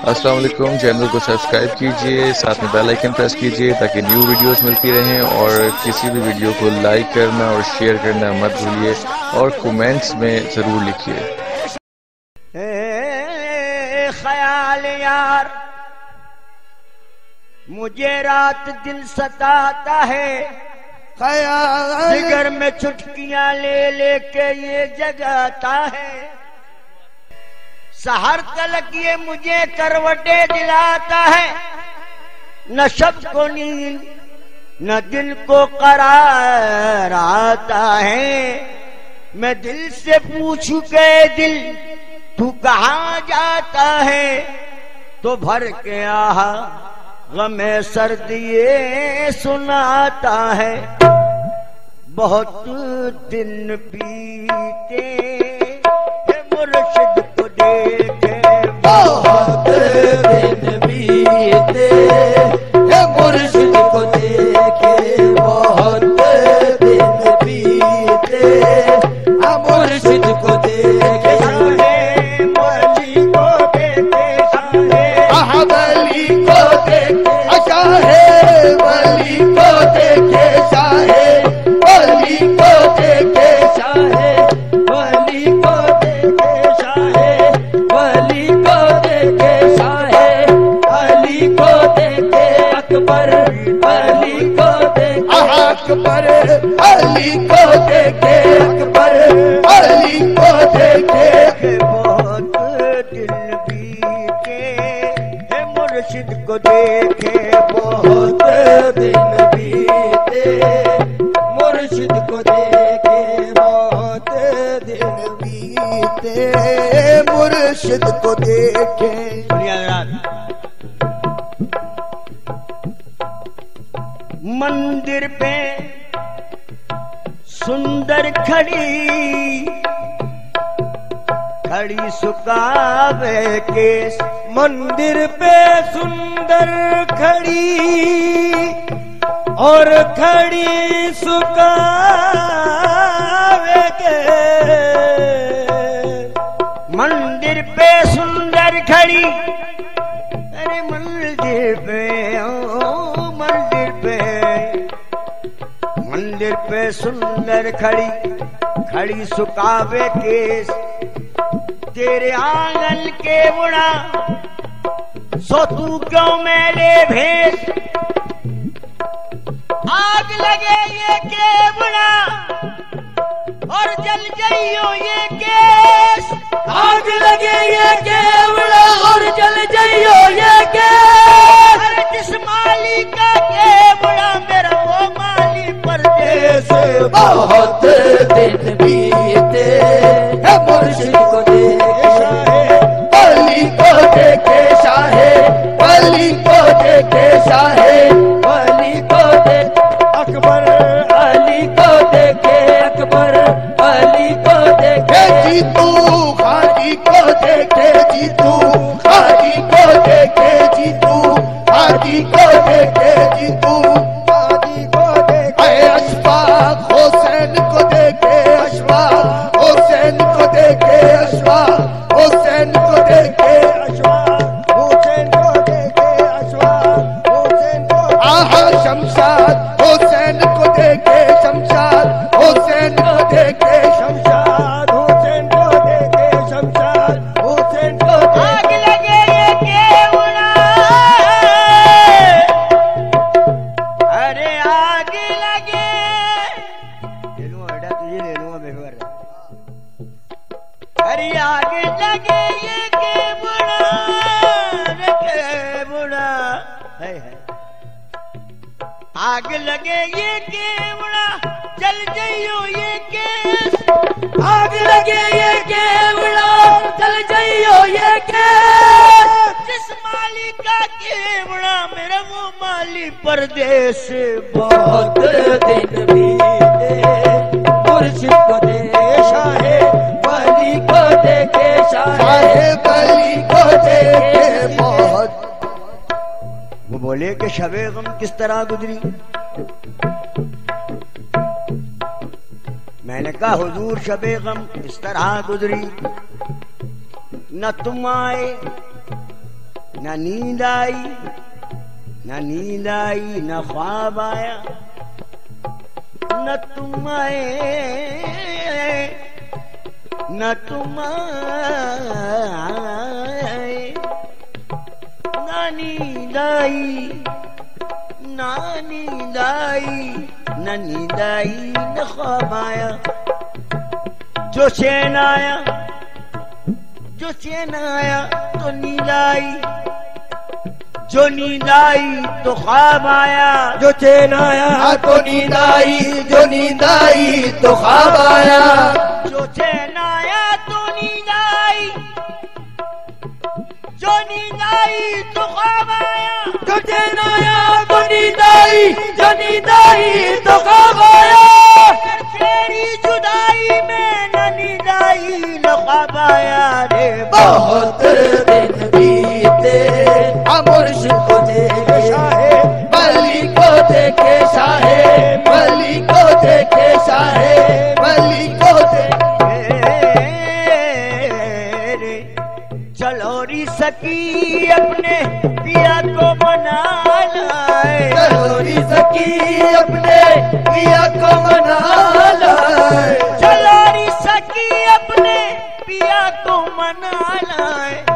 अस्सलाम वालेकुम चैनल को सब्सक्राइब कीजिए साथ में बेल आइकन प्रेस कीजिए ताकि न्यू वीडियोस मिलती रहें और किसी भी वीडियो को लाइक करना और शेयर करना मत भूलिए और कमेंट्स में ज़रूर लिखिए। ख्याल यार मुझे रात दिल सताता है। जिगर में चुटकियाँ ले लेके ये जगाता है। सहर तलक ये मुझे करवटे दिलाता है। न शब को नींद, न दिल को करार आता है। मैं दिल से पूछू के दिल, तू कहा जाता है? तो भर के आहा, गमे सर्दिए सुनाता है। बहुत दिन बीते मुर्शिद अकबर अली को देखे अकबर अली को देखे अकबर अली को देखे। बहुत दिन बीते हे मुर्शिद को देखे बहुत दिन बीते मुर्शिद को देखे बहुत दिन बीते मुर्शिद को देखे मंदिर पे सुंदर खड़ी खड़ी सुकावे केस। मंदिर पे सुंदर खड़ी और खड़ी सुकावे के मंदिर पे सुंदर खड़ी पे सुंदर खड़ी खड़ी सुकावे केस। तेरे आँगन के बुढ़ा सो तू क्यों मेले भेस? आग लगे ये के बुढ़ा और जल जाइयो ये केस। आग लगे ये केवड़ा और जल जाइयो ये के अरे जिस माली का के बुढ़ा मेरा वो माली बहुत दिन बीते। है मुर्शिद को देखे शाहे। अली को देखे शाहे। अली को देखे शाहे। अली को देखे अकबर है है। आग लगे ये केवड़ा, जल जाइयो ये केस। आग लगे ये केवड़ा चल जाइयो ये केस। जिस माली का केवड़ा, मेरा वो माली परदेश बहुत कि शबे गम किस तरह गुजरी? मैंने कहा, हुजूर शबे गम किस तरह गुजरी। न तुम आए, न नींद आई, न नींद आई, न ख्वाब आया। न तुम आए, न तुम आए न ख्वाब आया जो चैन आया जो चैन आया तो नींद आई जो नींद आई तो ख्वाब आया जो चैन आया तो नींद आई जो नींद आई तो ख्वाब आया जो चैन जो नींद आई तो ख्वाब आया जो चैन आया तो नींद आई जो नींद आई तो ख्वाब आया तेरी जुदाई में न नींद आई न ख्वाब आया रे बहुत दिन बीते हम सकी अपने पिया को मना लाए। चलोरी सकी अपने पिया को मना लाए। चलो री सकी अपने पिया को मना लाए। हम हार